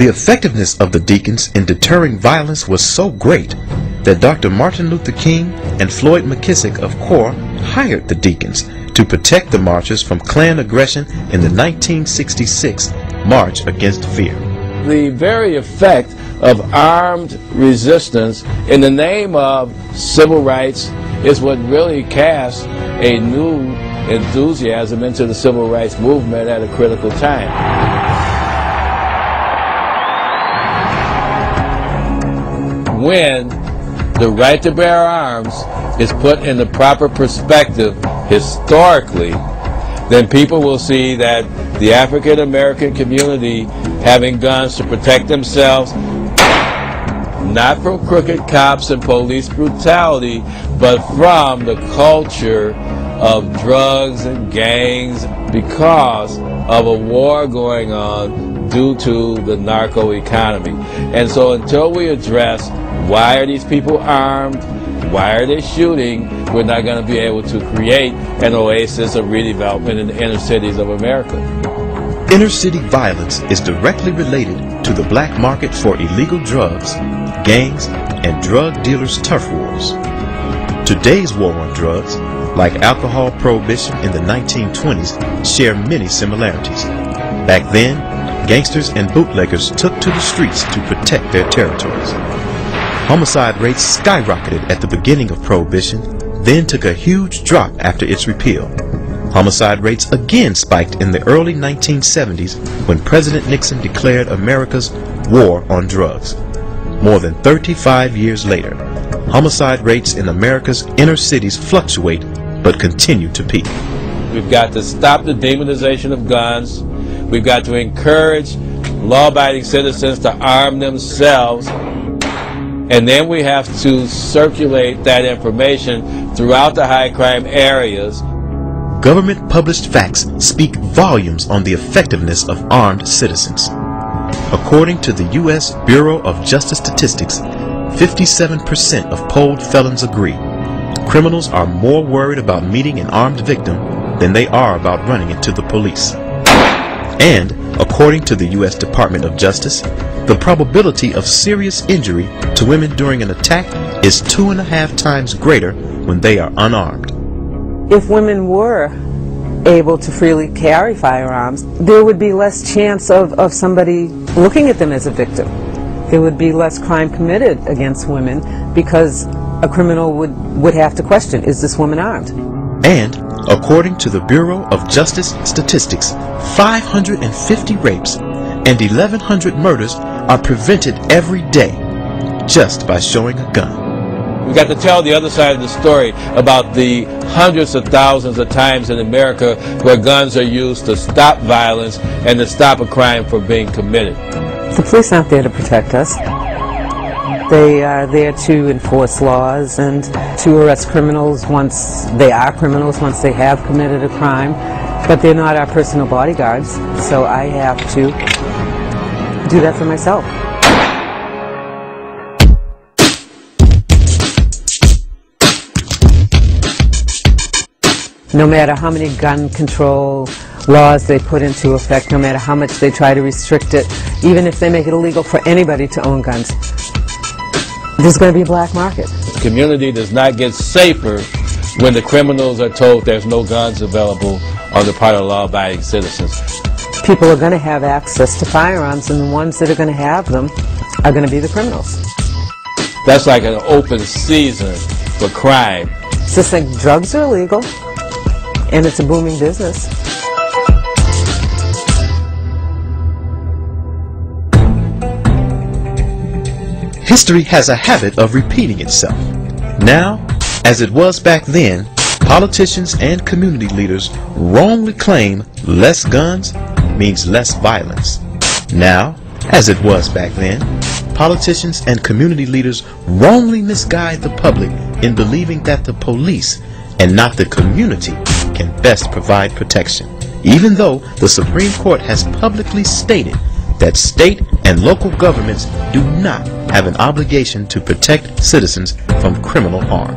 The effectiveness of the deacons in deterring violence was so great that Dr. Martin Luther King and Floyd McKissick of CORE hired the deacons to protect the marchers from Klan aggression in the 1966 March Against Fear. The very effect of armed resistance in the name of civil rights is what really casts a new enthusiasm into the civil rights movement at a critical time. When the right to bear arms is put in the proper perspective historically, then people will see that the African American community having guns to protect themselves not from crooked cops and police brutality, but from the culture of drugs and gangs because of a war going on due to the narco economy. And so until we address why are these people armed, why are they shooting, we're not going to be able to create an oasis of redevelopment in the inner cities of America. Inner city violence is directly related to the black market for illegal drugs, gangs, and drug dealers' turf wars. Today's war on drugs, like alcohol prohibition in the 1920s, share many similarities. Back then, gangsters and bootleggers took to the streets to protect their territories. Homicide rates skyrocketed at the beginning of Prohibition, then took a huge drop after its repeal. Homicide rates again spiked in the early 1970s when President Nixon declared America's war on drugs. More than 35 years later, homicide rates in America's inner cities fluctuate but continue to peak. We've got to stop the demonization of guns. We've got to encourage law-abiding citizens to arm themselves and then we have to circulate that information throughout the high crime areas. Government published facts speak volumes on the effectiveness of armed citizens. According to the U.S. Bureau of Justice Statistics, 57% of polled felons agree criminals are more worried about meeting an armed victim than they are about running into the police. And, according to the U.S. Department of Justice, the probability of serious injury to women during an attack is two and a half times greater when they are unarmed. If women were able to freely carry firearms, there would be less chance of, of somebody looking at them as a victim. There would be less crime committed against women because a criminal would, would have to question, is this woman armed? And, according to the Bureau of Justice Statistics, 550 rapes and 1,100 murders are prevented every day just by showing a gun. We got to tell the other side of the story about the hundreds of thousands of times in America where guns are used to stop violence and to stop a crime from being committed. The police aren't there to protect us. They are there to enforce laws and to arrest criminals once they are criminals, once they have committed a crime. But they're not our personal bodyguards, so I have to do that for myself. No matter how many gun control laws they put into effect, no matter how much they try to restrict it, even if they make it illegal for anybody to own guns, there's going to be a black market. The community does not get safer when the criminals are told there's no guns available on the part of law-abiding citizens people are going to have access to firearms, and the ones that are going to have them are going to be the criminals. That's like an open season for crime. It's just like drugs are illegal, and it's a booming business. History has a habit of repeating itself. Now, as it was back then, politicians and community leaders wrongly claim less guns means less violence. Now, as it was back then, politicians and community leaders wrongly misguide the public in believing that the police and not the community can best provide protection, even though the Supreme Court has publicly stated that state and local governments do not have an obligation to protect citizens from criminal harm.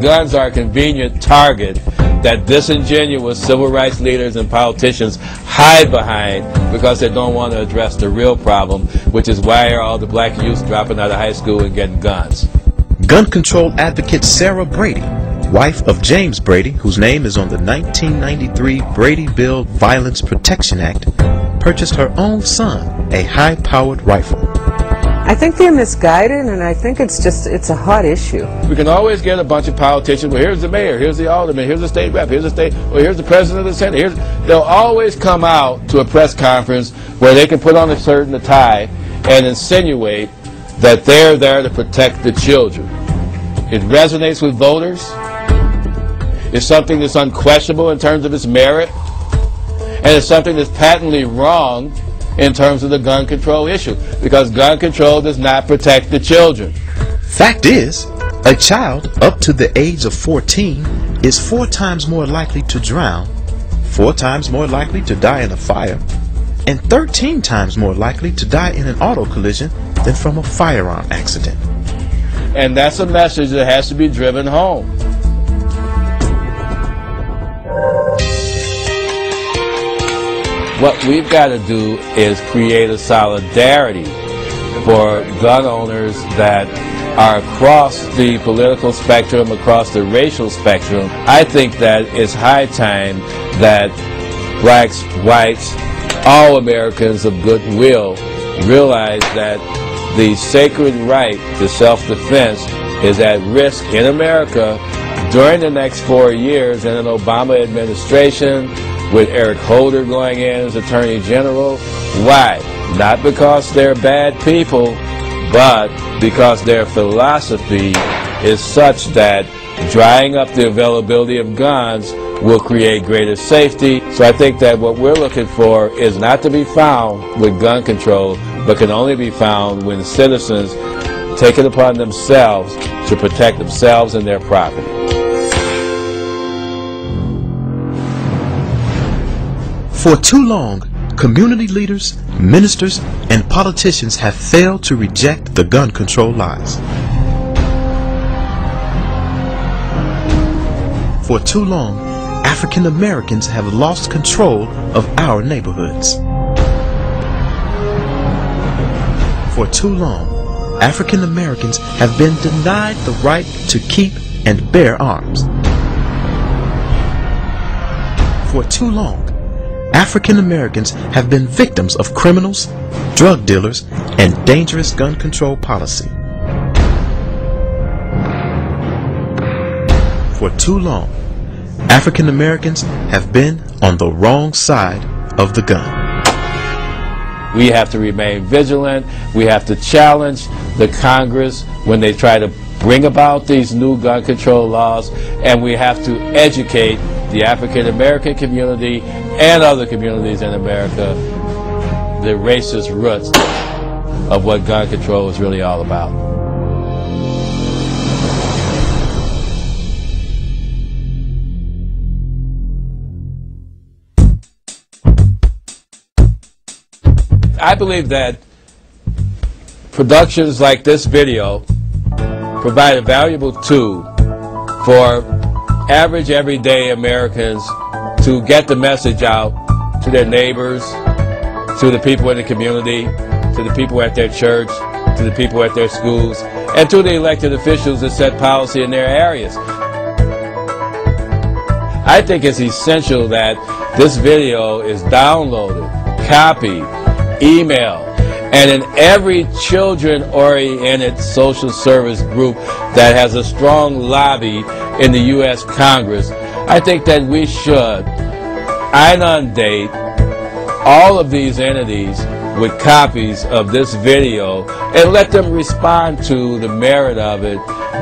Guns are a convenient target that disingenuous civil rights leaders and politicians hide behind because they don't want to address the real problem, which is why are all the black youth dropping out of high school and getting guns. Gun control advocate Sarah Brady, wife of James Brady, whose name is on the 1993 Brady Bill Violence Protection Act, purchased her own son a high-powered rifle. I think they're misguided, and I think it's just, it's a hot issue. We can always get a bunch of politicians, well, here's the mayor, here's the alderman, here's the state rep, here's the state, well, here's the president of the senate. Here's, they'll always come out to a press conference where they can put on a shirt and a tie and insinuate that they're there to protect the children. It resonates with voters. It's something that's unquestionable in terms of its merit. And it's something that's patently wrong in terms of the gun control issue because gun control does not protect the children. Fact is, a child up to the age of 14 is four times more likely to drown, four times more likely to die in a fire, and 13 times more likely to die in an auto collision than from a firearm accident. And that's a message that has to be driven home. What we've got to do is create a solidarity for gun owners that are across the political spectrum, across the racial spectrum. I think that it's high time that blacks, whites, all Americans of goodwill realize that the sacred right to self-defense is at risk in America during the next four years in an Obama administration with Eric Holder going in as Attorney General. Why? Not because they're bad people, but because their philosophy is such that drying up the availability of guns will create greater safety. So I think that what we're looking for is not to be found with gun control, but can only be found when citizens take it upon themselves to protect themselves and their property. For too long, community leaders, ministers, and politicians have failed to reject the gun control lies. For too long, African Americans have lost control of our neighborhoods. For too long, African Americans have been denied the right to keep and bear arms. For too long, African Americans have been victims of criminals, drug dealers, and dangerous gun control policy. For too long, African Americans have been on the wrong side of the gun. We have to remain vigilant. We have to challenge the Congress when they try to bring about these new gun control laws, and we have to educate the African American community and other communities in America the racist roots of what gun control is really all about. I believe that productions like this video provide a valuable tool for average everyday Americans to get the message out to their neighbors, to the people in the community, to the people at their church, to the people at their schools, and to the elected officials that set policy in their areas. I think it's essential that this video is downloaded, copied, emailed, and in every children-oriented social service group that has a strong lobby in the U.S. Congress, I think that we should inundate all of these entities with copies of this video and let them respond to the merit of it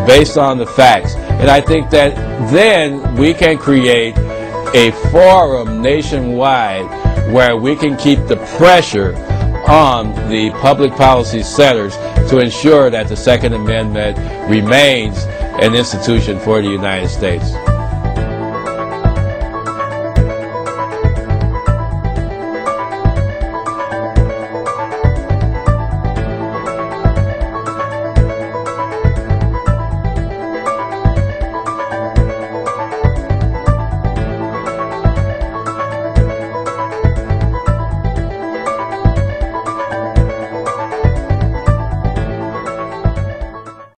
based on the facts. And I think that then we can create a forum nationwide where we can keep the pressure on the public policy setters to ensure that the Second Amendment remains an institution for the United States.